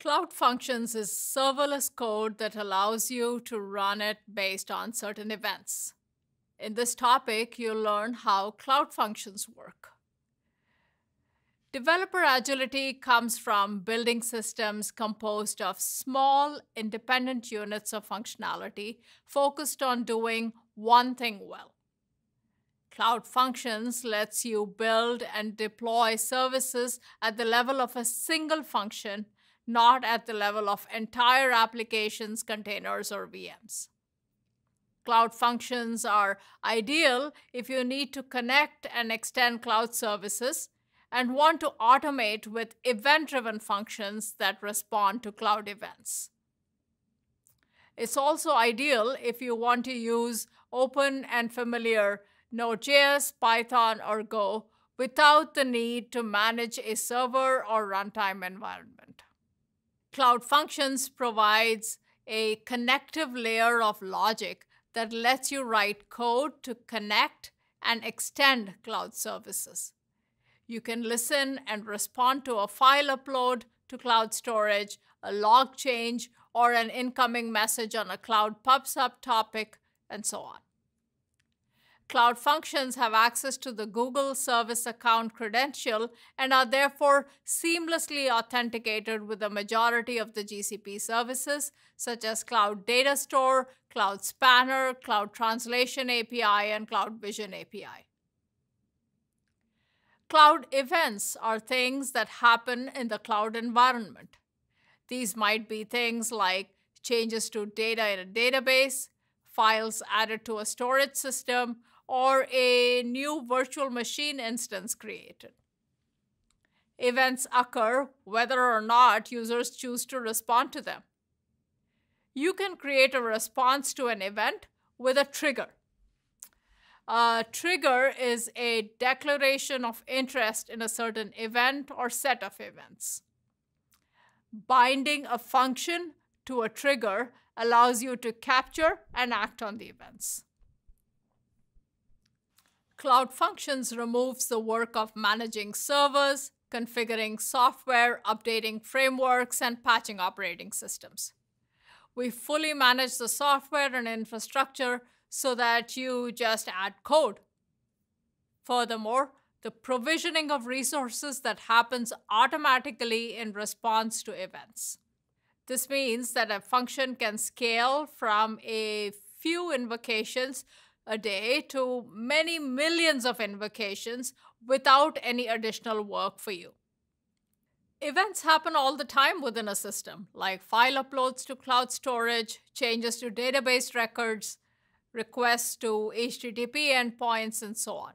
Cloud Functions is serverless code that allows you to run it based on certain events. In this topic, you'll learn how Cloud Functions work. Developer agility comes from building systems composed of small, independent units of functionality focused on doing one thing well. Cloud Functions lets you build and deploy services at the level of a single function not at the level of entire applications, containers, or VMs. Cloud functions are ideal if you need to connect and extend cloud services and want to automate with event driven functions that respond to cloud events. It's also ideal if you want to use open and familiar Node.js, Python, or Go without the need to manage a server or runtime environment. Cloud Functions provides a connective layer of logic that lets you write code to connect and extend cloud services. You can listen and respond to a file upload to cloud storage, a log change, or an incoming message on a cloud PubSub topic, and so on. Cloud Functions have access to the Google Service Account credential and are therefore seamlessly authenticated with the majority of the GCP services, such as Cloud Data Store, Cloud Spanner, Cloud Translation API, and Cloud Vision API. Cloud events are things that happen in the cloud environment. These might be things like changes to data in a database, files added to a storage system, or a new virtual machine instance created. Events occur whether or not users choose to respond to them. You can create a response to an event with a trigger. A trigger is a declaration of interest in a certain event or set of events. Binding a function to a trigger allows you to capture and act on the events. Cloud Functions removes the work of managing servers, configuring software, updating frameworks, and patching operating systems. We fully manage the software and infrastructure so that you just add code. Furthermore, the provisioning of resources that happens automatically in response to events. This means that a function can scale from a few invocations a day to many millions of invocations without any additional work for you. Events happen all the time within a system, like file uploads to cloud storage, changes to database records, requests to HTTP endpoints, and so on.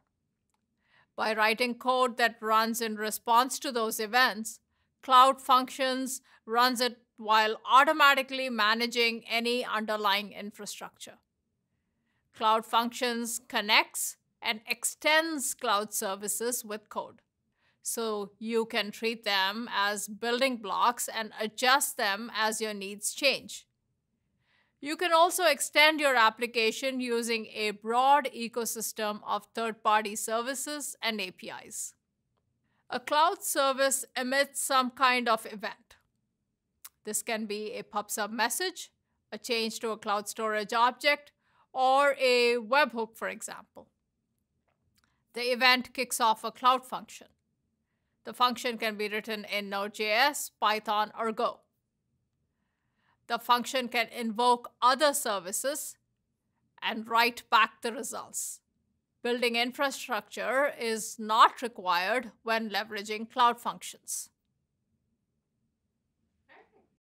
By writing code that runs in response to those events, Cloud Functions runs it while automatically managing any underlying infrastructure. Cloud Functions connects and extends cloud services with code. So you can treat them as building blocks and adjust them as your needs change. You can also extend your application using a broad ecosystem of third party services and APIs. A cloud service emits some kind of event. This can be a PubSub message, a change to a cloud storage object, or a webhook, for example. The event kicks off a cloud function. The function can be written in Node.js, Python, or Go. The function can invoke other services and write back the results. Building infrastructure is not required when leveraging cloud functions.